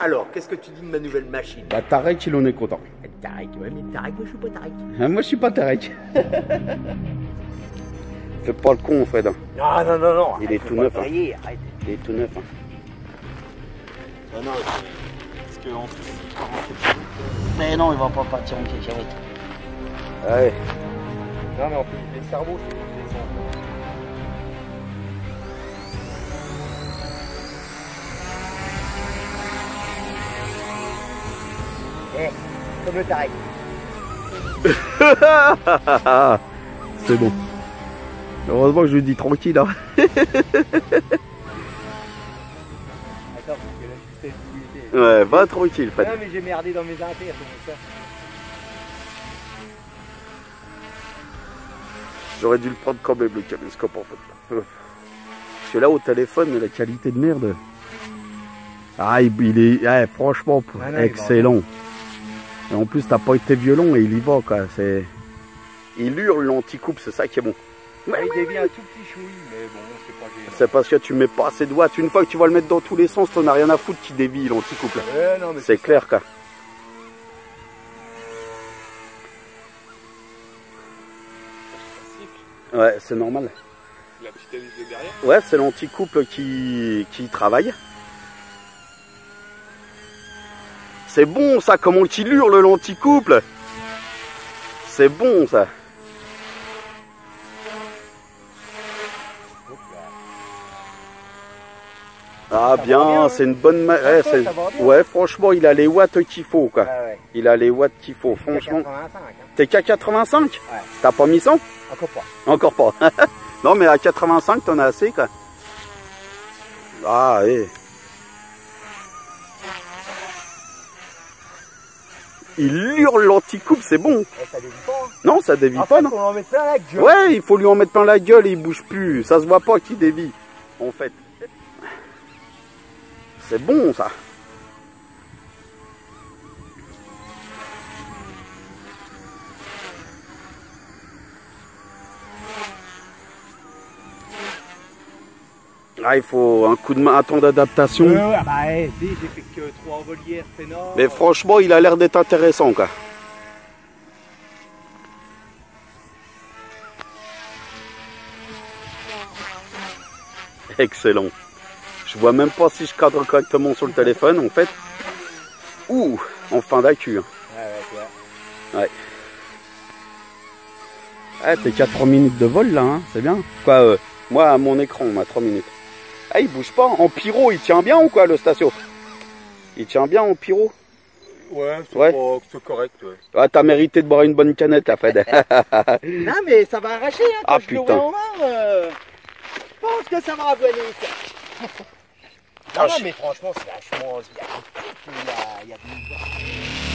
Alors, qu'est-ce que tu dis de ma nouvelle machine? Bah Tarek, il en est content. Tarek, ouais, mais Tarek, moi je suis pas Tarek. Ah, moi, je suis pas Tarek. Fais pas le con, Fred. hein. Non, non, non, non. Il arrête, est tout neuf, hein. Il est tout neuf. hein. Non, non, c'est- parce que en plus, il part en fait- Mais non, il va pas partir en cacahuète. Ouais. Non, mais en plus, les cerveaux, c'est c'est Eh, comme le Tarek. C'est bon. Heureusement que je lui dis tranquille. Hein. Attends, parce que là, Ouais, va tranquille, Fred. Non, mais j'ai merdé dans mes pour ça. J'aurais dû le prendre quand même, le caméscope, en fait. Parce que là, au téléphone, la qualité de merde. Ah, il, est, ouais, franchement, Ah non, excellent. Et en plus, t'as pas été violon et il y va, quoi. C'est... Il hurle l'anticoupe, c'est ça qui est bon. Ouais, il dévie un tout petit chouï, mais bon, c'est pas gênant. C'est parce que tu mets pas assez de watts. Une fois que tu vas le mettre dans tous les sens, t'en as rien à foutre qui dévie l'anticoupe. Ouais, non, mais C'est clair, quoi. Ouais, c'est normal. La petite hélice de derrière. Ouais, c'est l'anticouple qui, qui travaille. C'est bon ça, comment qu'il hurle l'anticouple C'est bon ça. Ah bien, hein c'est une bonne... ma- Ouais, franchement, il a les watts qu'il faut quoi. Ah ouais. Il a les watts qu'il faut, Il franchement. 85, hein. T'es qu'à 85 Ouais. T'as pas mis 100 Encore pas. Encore pas. non, mais à 85, t'en as assez, quoi. Ah, eh. Il hurle l'anticoupe, c'est bon. Eh, ça dévie pas. Hein. Non, ça dévie En pas, fait, non on en met plein la gueule. Ouais, il faut lui en mettre plein la gueule et il bouge plus. Ça se voit pas qu'il dévie, en fait. C'est bon, ça. Ah, il faut un coup de main, un temps d'adaptation. Ouais, ouais, bah, eh, si, j'ai fait que 3 volières, peinards. Mais franchement, il a l'air d'être intéressant, quoi. Excellent. Je vois même pas si je cadre correctement sur le téléphone, en fait. Ouh, en fin d'accu. hein. Ouais, ouais. Ah, t'es qu'à 3 minutes de vol, là, hein, c'est bien. Quoi, euh, moi, à mon écran, on a 3 minutes. Ah, il bouge pas. En pyro, il tient bien ou quoi, le station Il tient bien en pyro Ouais, c'est Ouais. pas- c'est correct, ouais. Ah, t'as mérité de boire une bonne canette, la Fed. Non, mais ça va arracher, hein, quand Ah, je putain. main, euh, Je pense que ça va avoiner, ça. Non, non, mais franchement, c'est vachement... Il y a, il y a, il y a des-